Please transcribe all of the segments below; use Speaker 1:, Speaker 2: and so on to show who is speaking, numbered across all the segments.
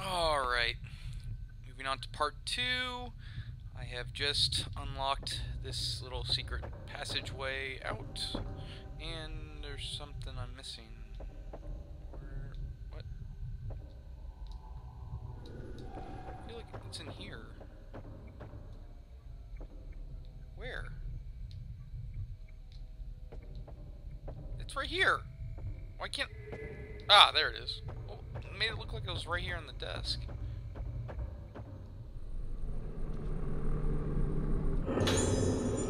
Speaker 1: Alright. Moving on to part two. I have just unlocked this little secret passageway out. And there's something I'm missing. Where, what? I feel like it's in here. Where? It's right here. Why can't... Ah, there it is. Made it look like it was right here on the desk.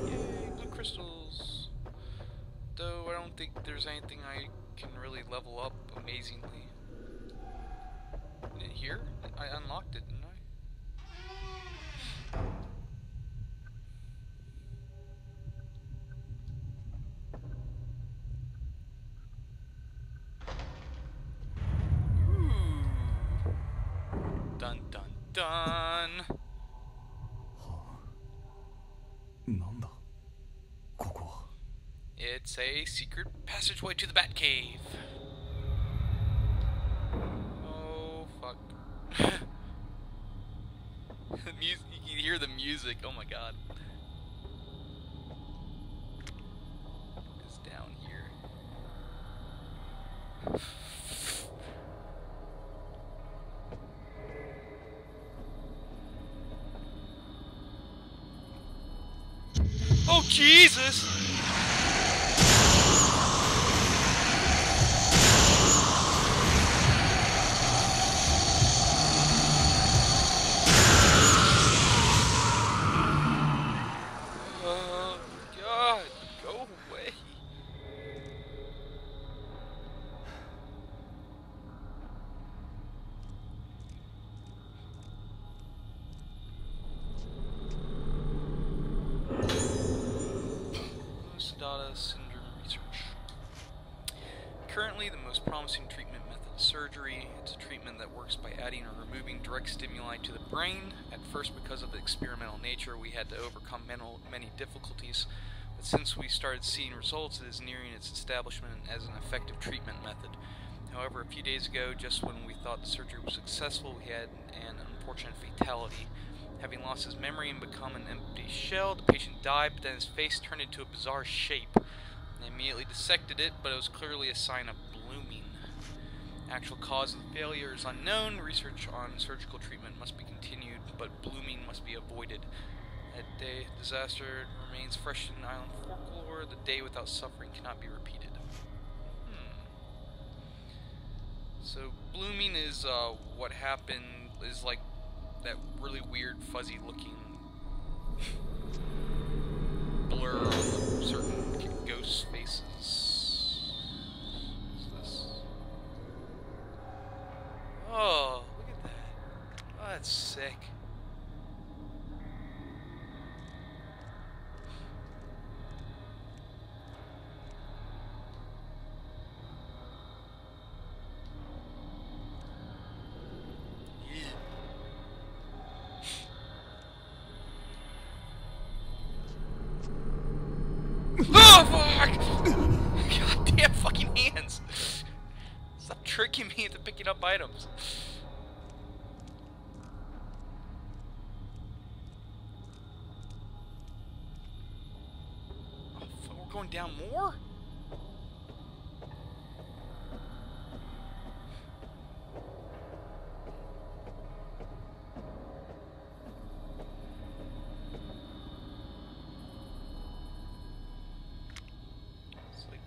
Speaker 1: Yay, blue crystals. Though I don't think there's anything I can really level up amazingly. Here? I unlocked it, didn't I? dun dun.
Speaker 2: なんだここは
Speaker 1: It's a secret passageway to the Batcave. Oh fuck. the music, you can hear the music. Oh my god. Jesus! Oh God! Go away! Mustada syndrome research. Currently, the most promising treatment method is surgery. It's a treatment that works by adding or removing direct stimuli to the brain. At first, because of the experimental nature, we had to overcome mental, many difficulties. But since we started seeing results, it is nearing its establishment as an effective treatment method. However, a few days ago, just when we thought the surgery was successful, we had an unfortunate fatality. Having lost his memory and become an empty shell, the patient died, but then his face turned into a bizarre shape. They immediately dissected it, but it was clearly a sign of blooming. Actual cause of the failure is unknown. Research on surgical treatment must be continued, but blooming must be avoided. That day disaster remains fresh in island folklore. The day without suffering cannot be repeated. Hmm. So blooming is uh, what happened is like that really weird fuzzy looking blur Oh fuck! God damn fucking hands! Stop tricking me into picking up items. Oh, fu- we're going down more?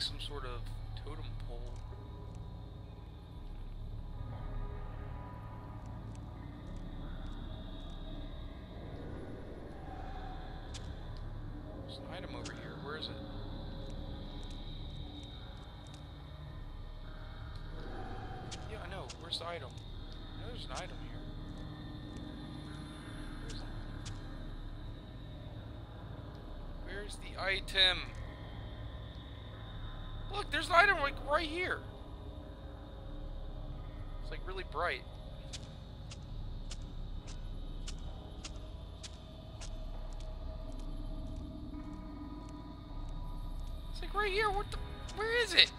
Speaker 1: Like some sort of totem pole. There's an item over here. Where is it? Yeah, I know. Where's the item? I know there's an item here. Where's? Where's the item? Look, there's an item like right here. It's like really bright. It's like right here. What the? Where is it?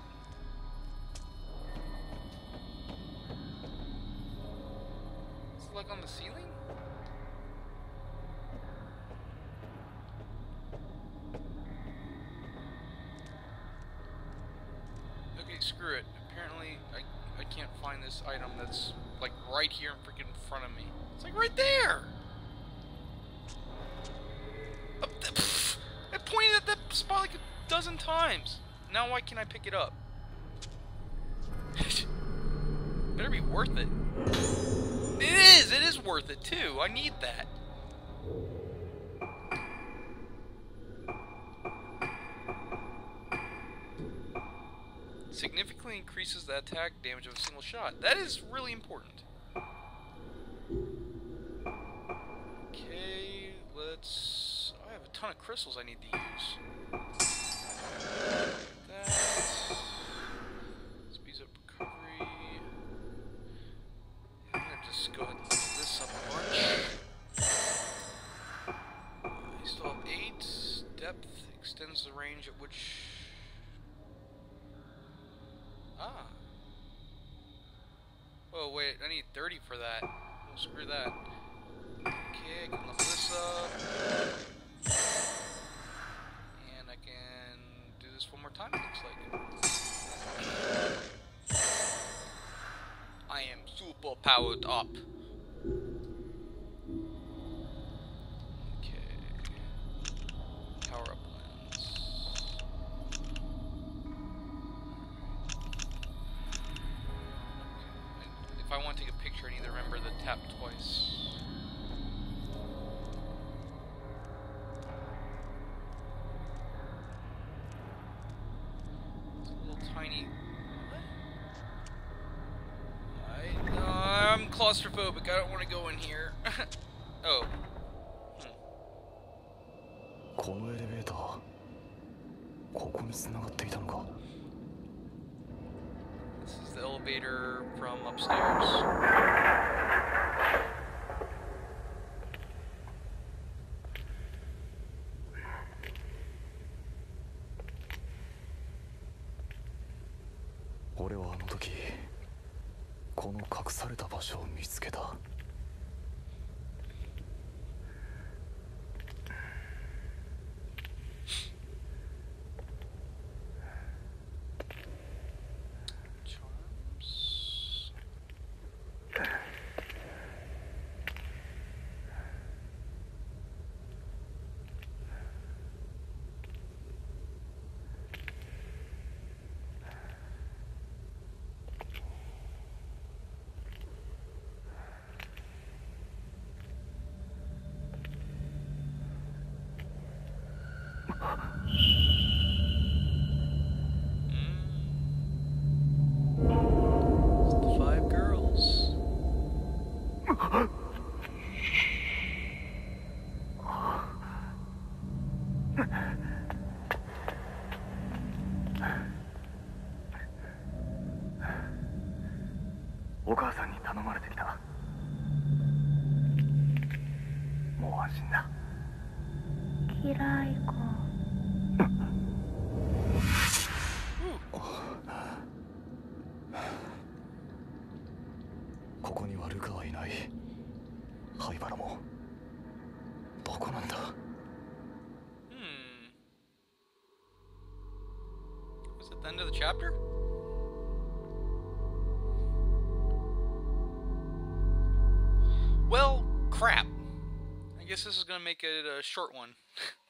Speaker 1: like on the ceiling? Screw it. Apparently, I, I can't find this item that's like right here in freaking front of me. It's like right there! Up the, pff, I pointed at that spot like a dozen times. Now why can't I pick it up? Better be worth it. It is! It is worth it too. I need that. Significantly increases the attack damage of a single shot. That is really important. Okay, let's... I have a ton of crystals I need to use. That... Speeds up recovery. I'm gonna just go ahead wait, I need 30 for that. Well, screw that. Okay, I level this up. And I can do this one more time, it looks like. I am super powered up. want to take a picture, I need to remember to tap twice. It's a little tiny. What? I, I'm claustrophobic. I don't want to go in here. oh. Hmm.
Speaker 2: このエレベーターここに繋がっていたのか
Speaker 1: This is the elevator from upstairs.
Speaker 2: 俺はあの時この隠された場所を見つけたラ
Speaker 3: イ。
Speaker 2: ここにはルはいない。ハイも。どこなんだ？
Speaker 1: Guess this is gonna make it a short one.